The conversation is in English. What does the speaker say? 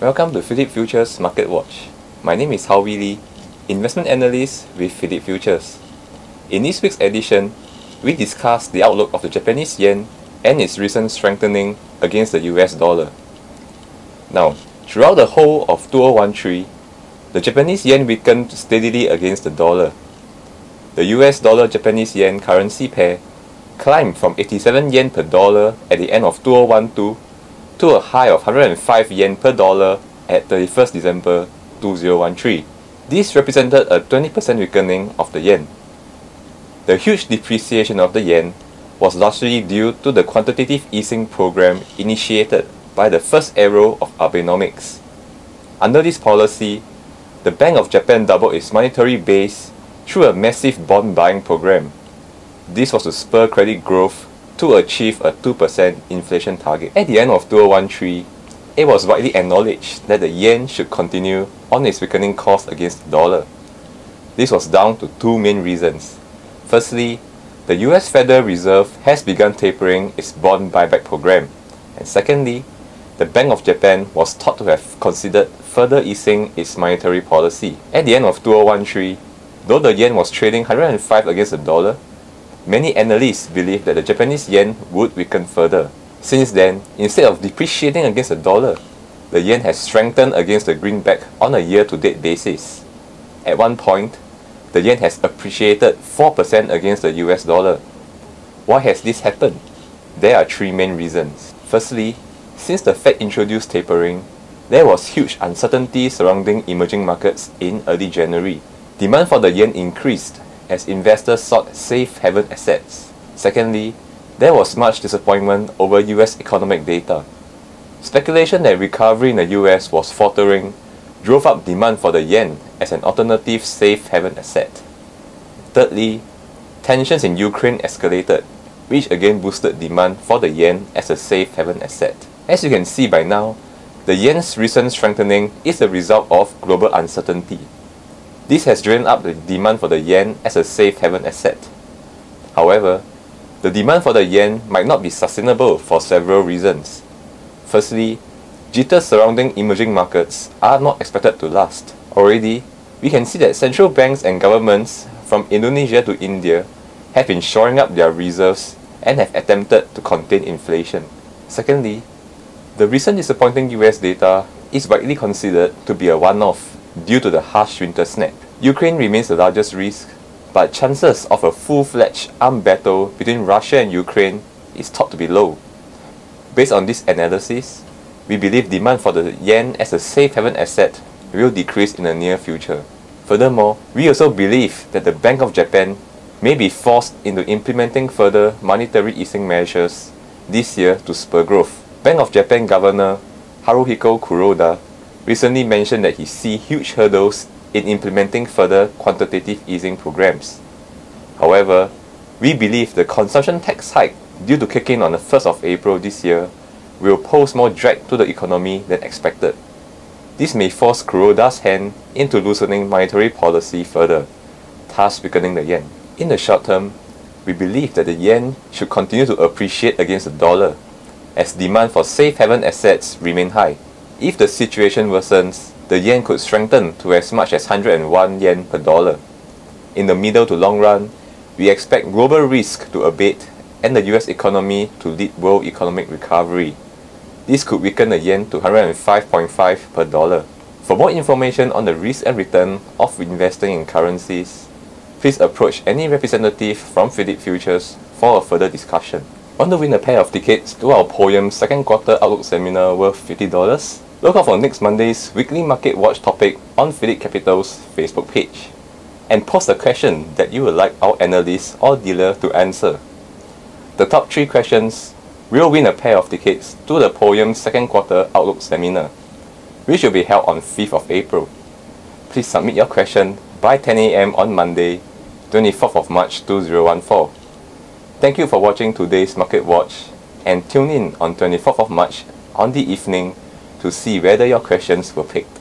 Welcome to Phillip Futures Market Watch. My name is Howie Lee, investment analyst with Phillip Futures. In this week's edition, we discuss the outlook of the Japanese yen and its recent strengthening against the US dollar. Now, throughout the whole of 2013, the Japanese yen weakened steadily against the dollar. The US dollar Japanese yen currency pair climbed from 87 yen per dollar at the end of 2012 to a high of 105 yen per dollar at 31st December 2013. This represented a 20% weakening of the yen. The huge depreciation of the yen was largely due to the quantitative easing program initiated by the first era of Abenomics. Under this policy, the Bank of Japan doubled its monetary base through a massive bond buying program. This was to spur credit growth to achieve a 2% inflation target. At the end of 2013, it was widely acknowledged that the yen should continue on its weakening course against the dollar. This was down to two main reasons. Firstly, the US Federal Reserve has begun tapering its bond buyback program. And secondly, the Bank of Japan was thought to have considered further easing its monetary policy. At the end of 2013, though the yen was trading 105 against the dollar, many analysts believe that the Japanese yen would weaken further. Since then, instead of depreciating against the dollar, the yen has strengthened against the greenback on a year-to-date basis. At one point, the yen has appreciated 4% against the US dollar. Why has this happened? There are three main reasons. Firstly, since the Fed introduced tapering, there was huge uncertainty surrounding emerging markets in early January. Demand for the yen increased as investors sought safe haven assets. Secondly, there was much disappointment over US economic data. Speculation that recovery in the US was faltering drove up demand for the yen as an alternative safe haven asset. Thirdly, tensions in Ukraine escalated, which again boosted demand for the yen as a safe haven asset. As you can see by now, the yen's recent strengthening is a result of global uncertainty. This has driven up the demand for the yen as a safe haven asset. However, the demand for the yen might not be sustainable for several reasons. Firstly, jitters surrounding emerging markets are not expected to last. Already, we can see that central banks and governments from Indonesia to India have been shoring up their reserves and have attempted to contain inflation. Secondly, the recent disappointing US data is widely considered to be a one-off due to the harsh winter snap. Ukraine remains the largest risk, but chances of a full-fledged armed battle between Russia and Ukraine is thought to be low. Based on this analysis, we believe demand for the yen as a safe haven asset will decrease in the near future. Furthermore, we also believe that the Bank of Japan may be forced into implementing further monetary easing measures this year to spur growth. Bank of Japan Governor Haruhiko Kuroda recently mentioned that he sees huge hurdles in implementing further quantitative easing programs. However, we believe the consumption tax hike due to kick in on the 1st of April this year will pose more drag to the economy than expected. This may force Kuroda's hand into loosening monetary policy further, thus weakening the yen. In the short term, we believe that the yen should continue to appreciate against the dollar as demand for safe haven assets remain high. If the situation worsens, the yen could strengthen to as much as 101 yen per dollar. In the middle to long run, we expect global risk to abate and the US economy to lead world economic recovery. This could weaken the yen to 105.5 per dollar. For more information on the risk and return of investing in currencies, please approach any representative from Phillip Futures for a further discussion. Want to win a pair of tickets to our POEM second quarter outlook seminar worth $50? Look out for next Monday's weekly market watch topic on Phillip Capital's Facebook page. And post a question that you would like our analyst or dealer to answer. The top three questions will win a pair of tickets to the POEM second quarter outlook seminar, which will be held on 5th of April. Please submit your question by 10 a.m. on Monday, 24th of March 2014. Thank you for watching today's Market Watch and tune in on 24th of March on the evening to see whether your questions were picked.